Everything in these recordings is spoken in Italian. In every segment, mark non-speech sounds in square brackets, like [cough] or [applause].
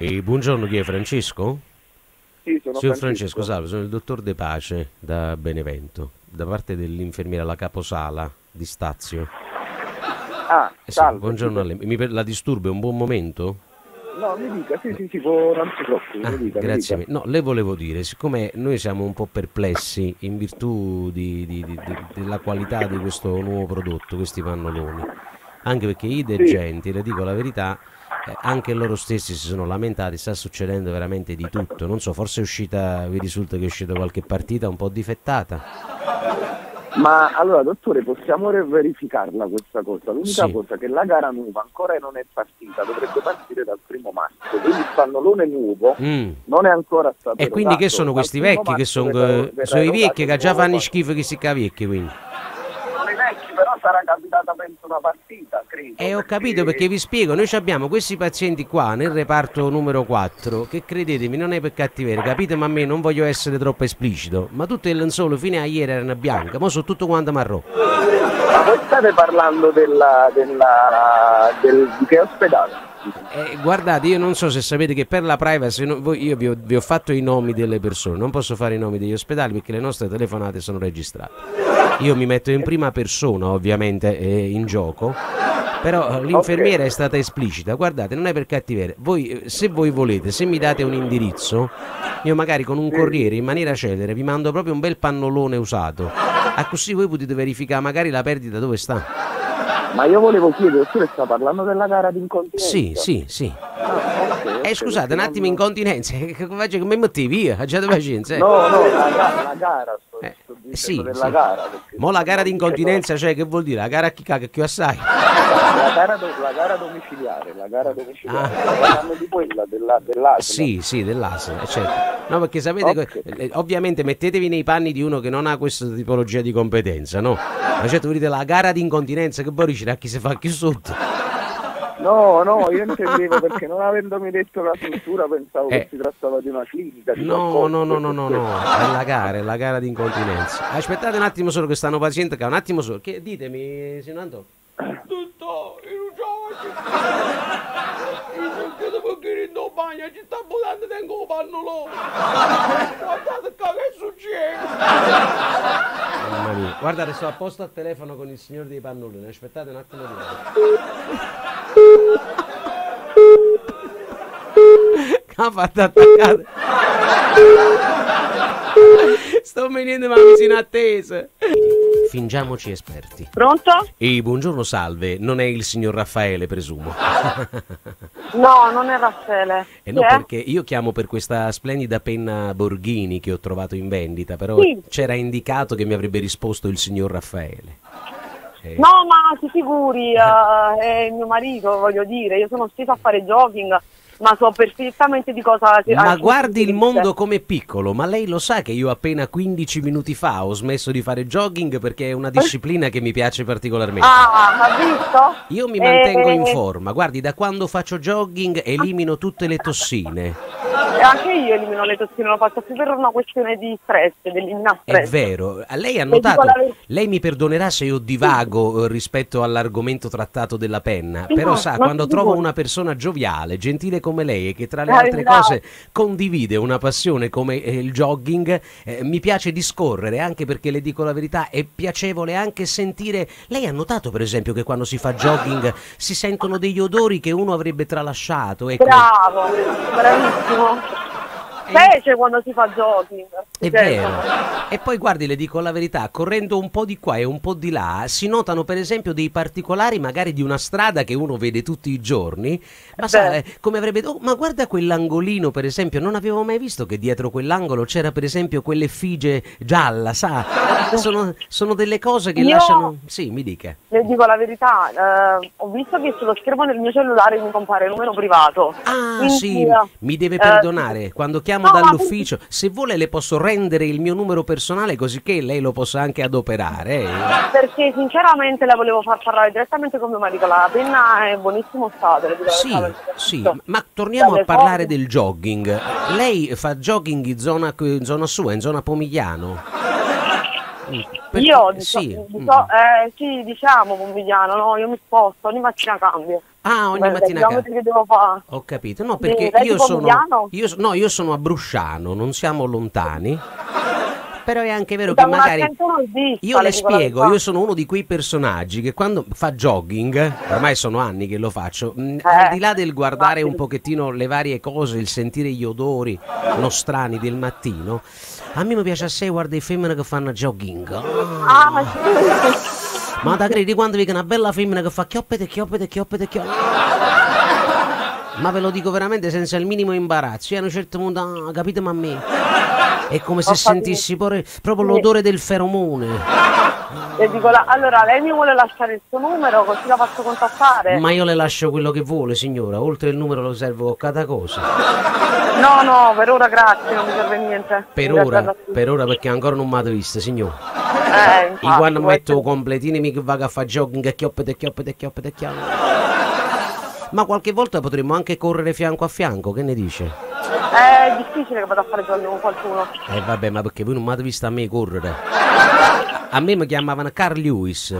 E buongiorno, chi è Francesco? Sì, sono Signor Francesco. Francesco, salve, sono il dottor De Pace da Benevento, da parte dell'infermiera la caposala di Stazio. Ah, Eh sì, salve. buongiorno a lei. Mi la disturbo, è un buon momento? No, mi dica, sì, sì, sì, può, non si preoccupi, Ah, mi dica, mi grazie. dica. mille. No, le volevo dire, siccome noi siamo un po' perplessi in virtù di- di- di- di- della qualità di questo nuovo prodotto, questi pannoloni, anche perché i degenti, le dico la verità, eh, anche loro stessi si sono lamentati, sta succedendo veramente di tutto. Non so, forse è uscita, vi risulta che è uscita qualche partita un po' difettata. Ma allora, dottore, possiamo verificarla questa cosa? L'unica Sì. cosa è che la gara nuova ancora non è partita, dovrebbe partire dal primo marzo, quindi il pannolone nuovo Mm. non è ancora stato E quindi che sono questi vecchi che sono, sono i vecchi che già fanno schifo che si cavecchi quindi. Sono i vecchi, però sarà capitata penso una partita, credo. E ho capito perché vi spiego, noi abbiamo questi pazienti qua nel reparto numero 4 che credetemi non è per cattiveria, capite ma a me non voglio essere troppo esplicito, ma tutte le lenzuola fino a ieri erano bianche, ma sono tutto quanto marrone. Ma voi state parlando della, della, del, di che ospedale? Eh, guardate, io non so se sapete che per la privacy no- voi- io vi ho, vi ho fatto i nomi delle persone, non posso fare i nomi degli ospedali perché le nostre telefonate sono registrate. Io mi metto in prima persona ovviamente eh, in gioco, però eh, l'infermiera è stata esplicita, guardate, non è per cattiveria, voi, eh, se voi volete, se mi date un indirizzo, io magari con un corriere in maniera celere vi mando proprio un bel pannolone usato, a così voi potete verificare magari la perdita dove sta. Ma io volevo chiedere, dottore, sta parlando della gara di incontinenza? Sì, sì, sì. Ah, ok, ok, Eh scusate, un attimo non- incontinenza, [laughs] come mi metti via, abbiate pazienza. eh. No, no, la, ga- la gara, Eh, sì, della sì. gara. Mo la gara di incontinenza, cioè che vuol dire? La gara a chi caga più assai? La gara, do- la gara domiciliare, la gara domiciliare. Ah. Di quella, della, dell'asma. Sì, sì, dell'asino, eh, certo. No, perché sapete, Ok. que- eh, ovviamente mettetevi nei panni di uno che non ha questa tipologia di competenza, no? Ma certo, voi dite la gara di incontinenza, che poi riuscirà a chi si fa più sotto. No, no, io intendevo perché non avendomi detto la struttura pensavo Eh. che si trattava di una clinica. di No, no, no, no, no, no, è la gara, è la gara di incontinenza. Aspettate un attimo solo che stanno paziente, che un attimo solo. Che, ditemi, signor Antonio. Tutto, io Io devo che in bagno, ci sta buttando tengo pannolone. Guardate che succede. Mamma mia, guardate, sto apposta al telefono con il signore dei pannoloni, aspettate un attimo di ha fatto attaccare. Sto venendo ma mi sono attesa. Fingiamoci esperti. Pronto? E buongiorno salve, non è il signor Raffaele, presumo. No, non è Raffaele. E no, Chi è? perché io chiamo per questa splendida penna Borghini che ho trovato in vendita, però Sì. c'era indicato che mi avrebbe risposto il signor Raffaele. Eh, No, ma si figuri, [laughs] eh, è mio marito, voglio dire, io sono stesa a fare jogging, ma so perfettamente di cosa si Ma guardi il mondo dice. com'è piccolo, ma lei lo sa che io appena 15 minuti fa ho smesso di fare jogging perché è una disciplina che mi piace particolarmente. Ah, ha visto? Io mi mantengo Eh, in forma, guardi, da quando faccio jogging elimino tutte le tossine. E anche io elimino le tossine, lo faccio più per una questione di stress, dell'eliminare È vero, lei ha notato, lei mi perdonerà se io divago eh, rispetto all'argomento trattato della penna, Sì, però no, sa, quando trovo figuri. una persona gioviale, gentile come lei e che tra le Eh, altre bravo. cose condivide una passione come eh, il jogging, eh, mi piace discorrere, anche perché le dico la verità, è piacevole anche sentire... Lei ha notato per esempio che quando si fa jogging si sentono degli odori che uno avrebbe tralasciato? Ecco, Bravo, bravissimo. Specie quando si fa jogging. È vero. E poi guardi, le dico la verità, correndo un po' di qua e un po' di là, si notano per esempio dei particolari magari di una strada che uno vede tutti i giorni, ma sa, eh, come avrebbe oh, ma guarda quell'angolino per esempio, non avevo mai visto che dietro quell'angolo c'era per esempio quell'effigie gialla, sa? [laughs] Sono, sono delle cose che Io- lasciano Sì, mi dica. Le dico la verità, eh, ho visto che sullo schermo del mio cellulare mi compare il numero privato. Ah, Quindi, sì, eh, mi deve eh, perdonare. Quando chiamo no, ma dall'ufficio, se vuole le posso rendere il mio numero personale così che lei lo possa anche adoperare. Perché sinceramente la volevo far parlare direttamente con mio marito, la penna è buonissimo stato. Sì, sì, ma torniamo a parlare del jogging. Lei fa jogging in zona, in zona sua, in zona Pomigliano? Perché- Io dico, sì, dico- mm. eh, sì, diciamo Pomigliano, no? Io mi sposto, ogni mattina cambio. Ah, ogni Beh, mattina. ca- che devo fare. Ho capito, no, perché lei io sono, io, no, io sono a Brusciano, non siamo lontani. Però è anche vero Da che magari io le spiego, io sono uno di quei personaggi che quando fa jogging, ormai sono anni che lo faccio, Eh, al di là del guardare un pochettino le varie cose, il sentire gli odori nostrani del mattino, a me mi piace assai guardare le femmine che fanno jogging. Ah, ma sì. [laughs] Ma da credi quando vedi una bella femmina che fa chioppete, chioppete, chioppete, chioppete. Ma ve lo dico veramente senza il minimo imbarazzo. Io a un certo punto, ah, capite ma a me? È come se sentissi pure- proprio Sì. l'odore del feromone. Le dico, la- allora, lei mi vuole lasciare il suo numero così la faccio contattare? Ma io le lascio quello che vuole, signora. Oltre il numero lo servo con cada cosa. No, no, per ora grazie, non mi serve niente. Per Grazie ora, per ora perché ancora non mi avete visto, signora. Eh, Io infatti, quando può metto essere- completini mi vado a fare jogging e chioppete, chioppete, chioppete, chioppete. Ma qualche volta potremmo anche correre fianco a fianco, che ne dice? È difficile che vada a fare giorni con qualcuno. Eh vabbè, ma perché voi non mi avete visto a me correre? A me mi chiamavano Carl Lewis.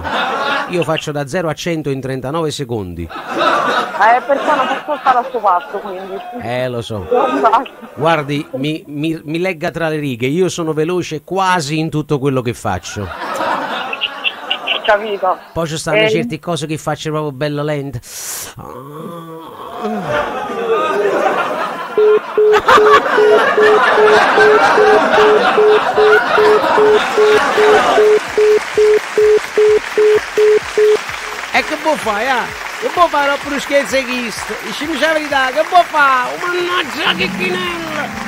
Io faccio da 0 a 100 in 39 secondi. Eh, perché non posso stare a suo passo, quindi. Eh, lo so. Infatti. Guardi, mi, mi- mi legga tra le righe, io sono veloce quasi in tutto quello che faccio. Capito. Poi ci stanno Eh, certe cose che faccio proprio bello lente. E che può fare, ah? Che può fare oppure scherzo chi? Dicimi la verità, che può fare? Oh, mannaggia che chinella!